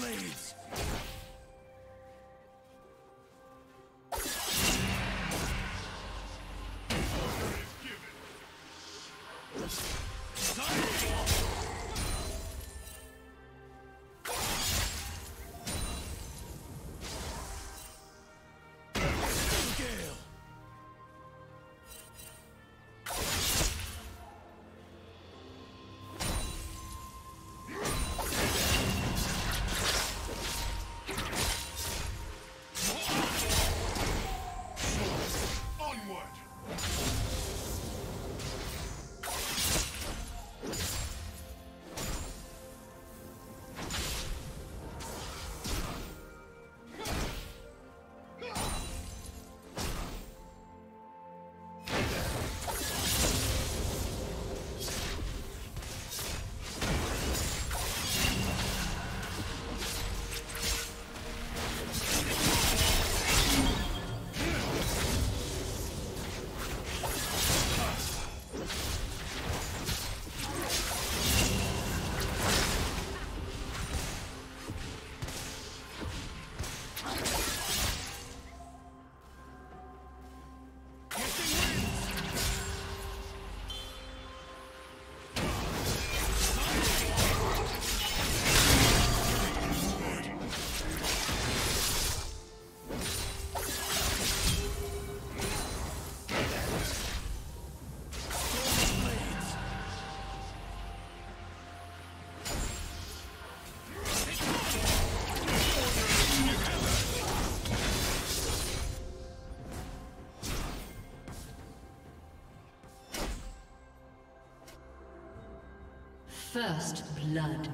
blades! First blood.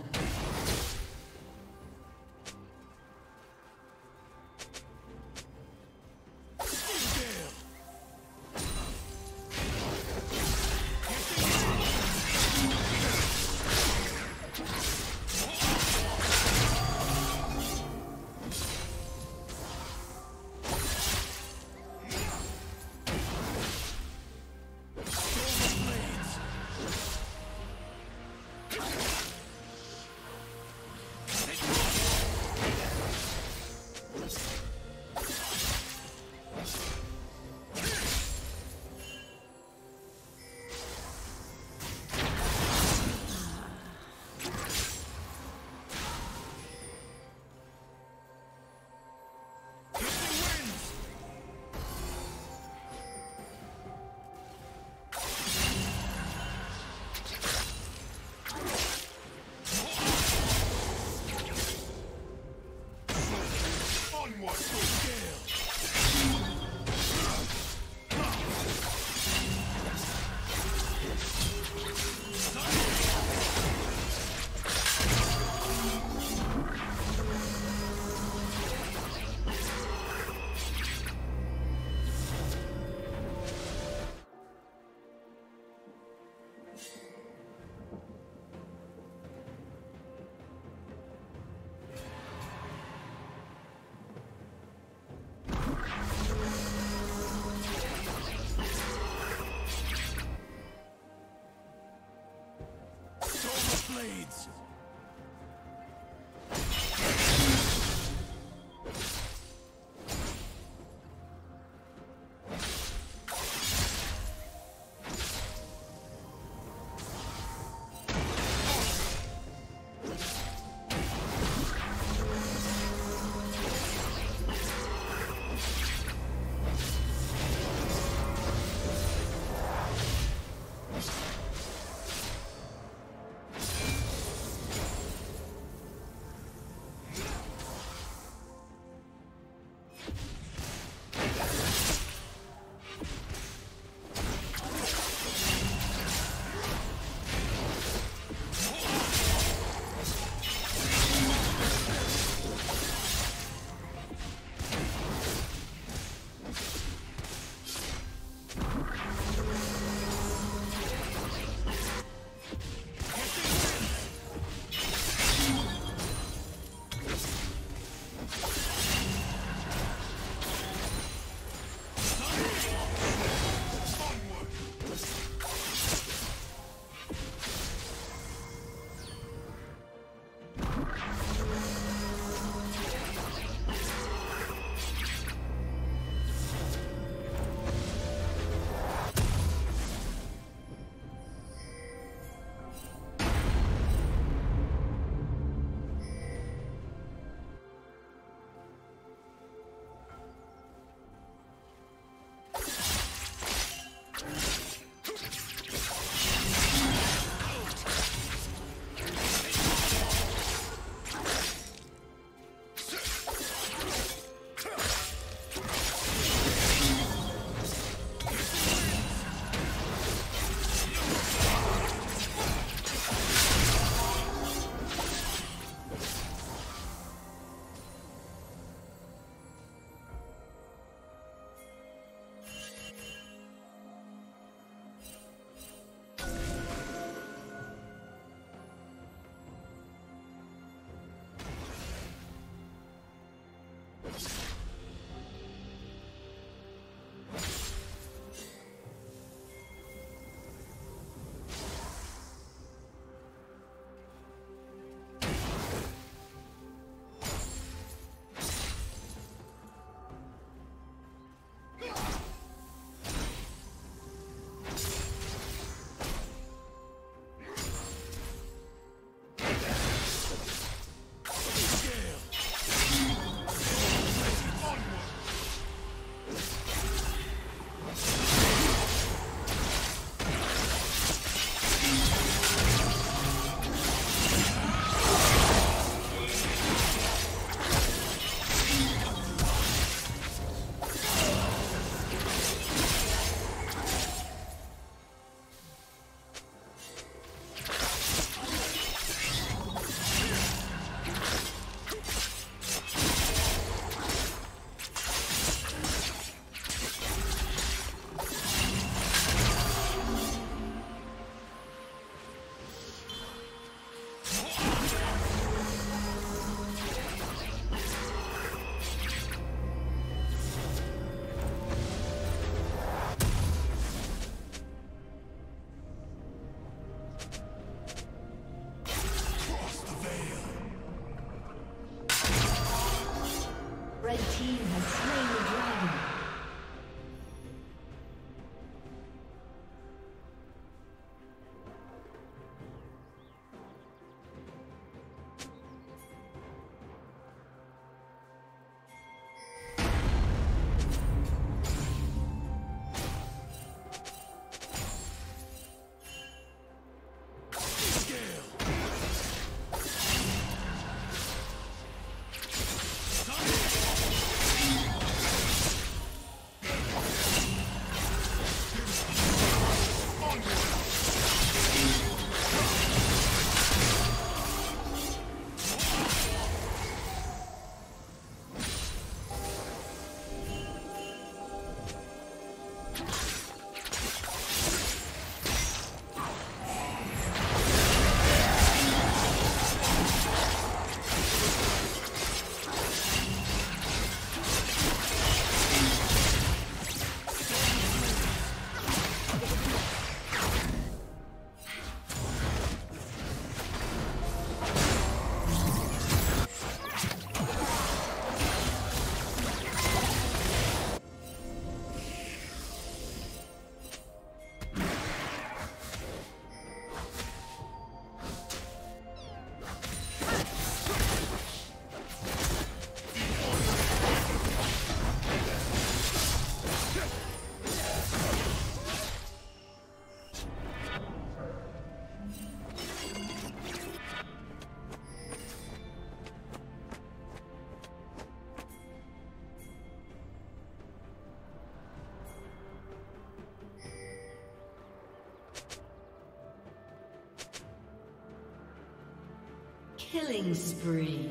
Killing spree.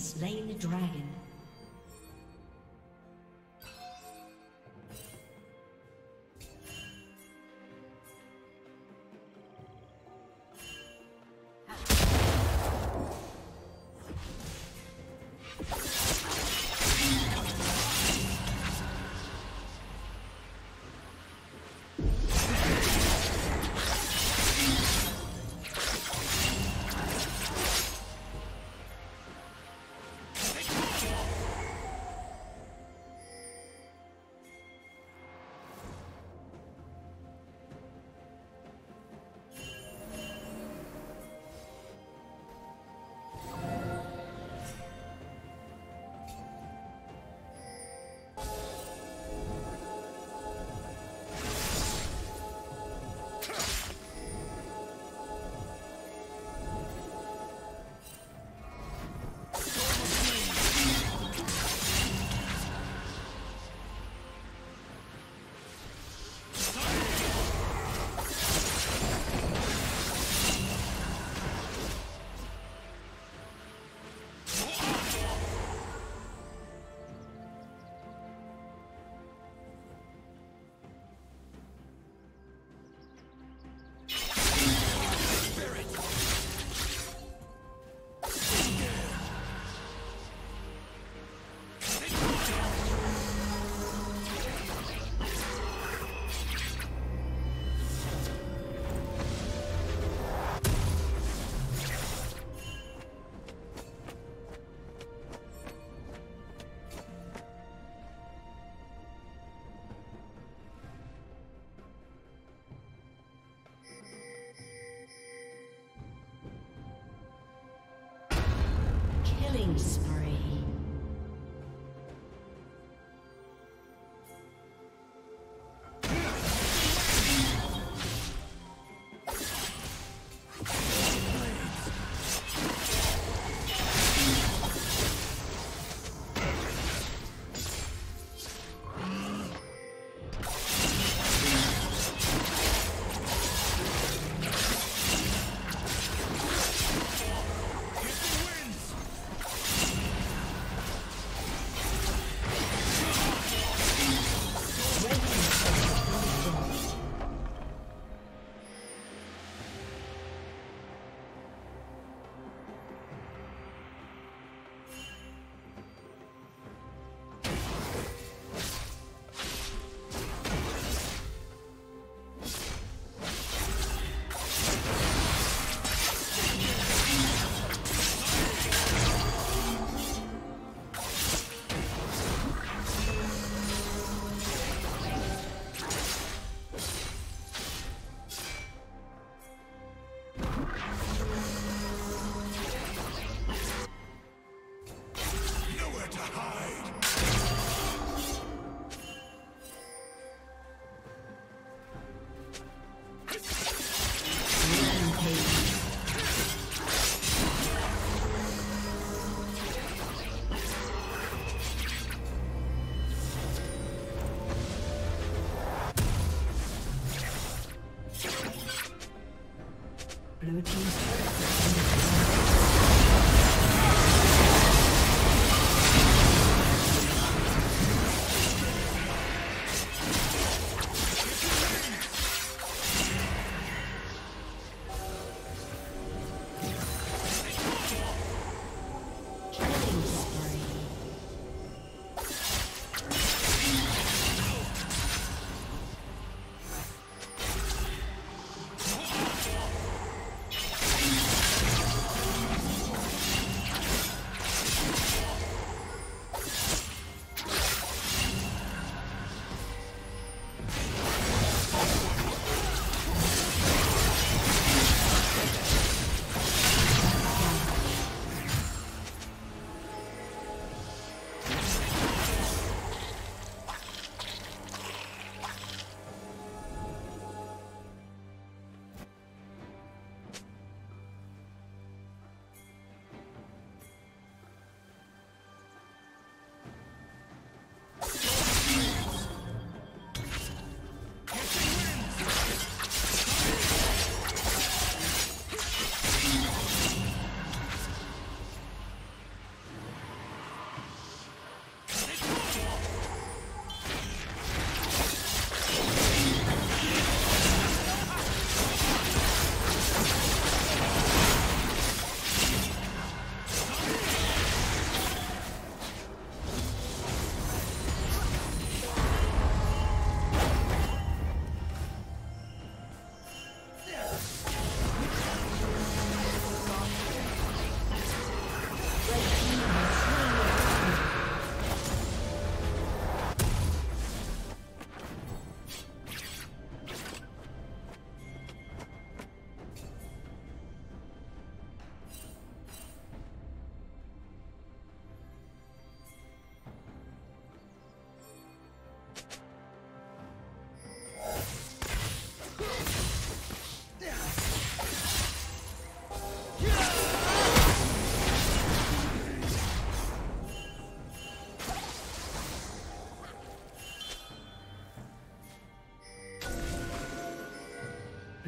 Slain the dragon.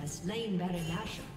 has slain Baron Nashor.